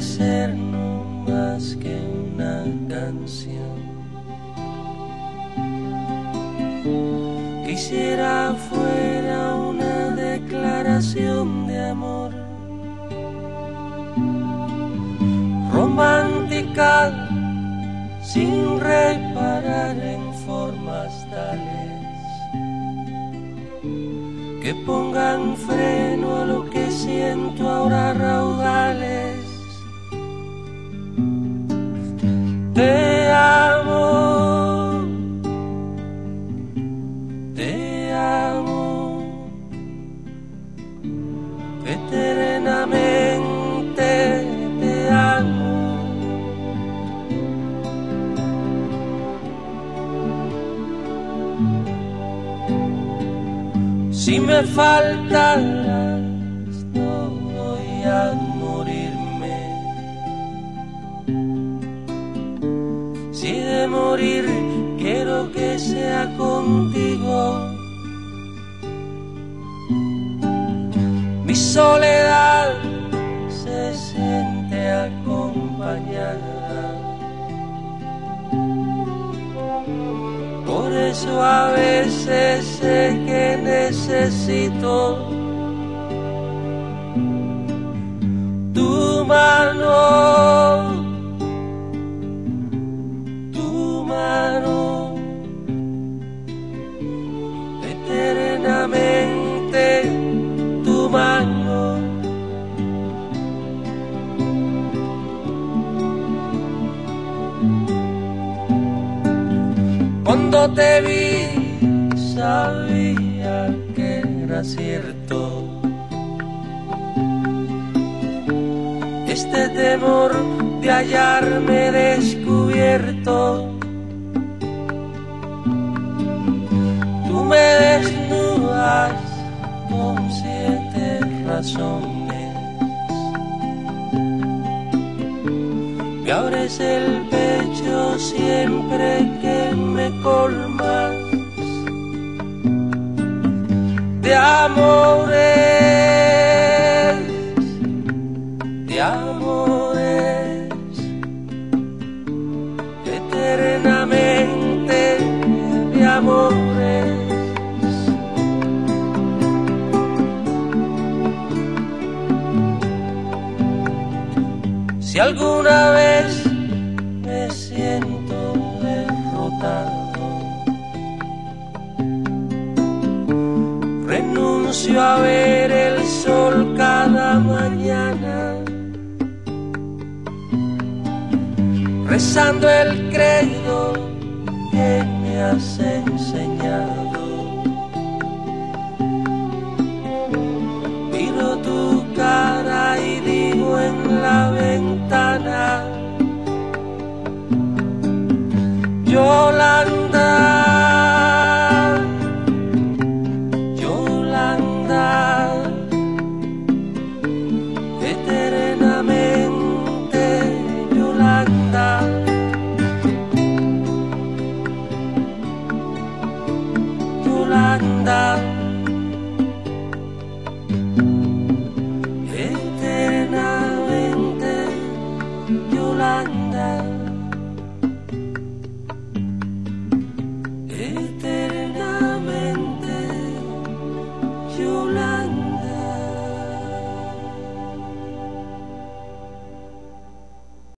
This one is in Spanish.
ser no más que una canción. Quisiera fuera una declaración de amor romántica sin reparar en formas tales que pongan freno a lo que siento ahora raudales Si me faltas, no voy a morirme. Si de morir quiero que sea contigo. Mi soledad se siente acompañada. Eso a veces sé que necesito Te vi sabía que era cierto. Este temor de hallarme descubierto. Tú me desnudas con siete razones. Me abres el pecho siempre que colmas de amores, de amores, eternamente de amores. Si alguna vez me siento derrotado, renuncio a ver el sol cada mañana, rezando el credo que me has enseñado. Miro tu cara y digo en la ventana, Yolanda, Yolanda.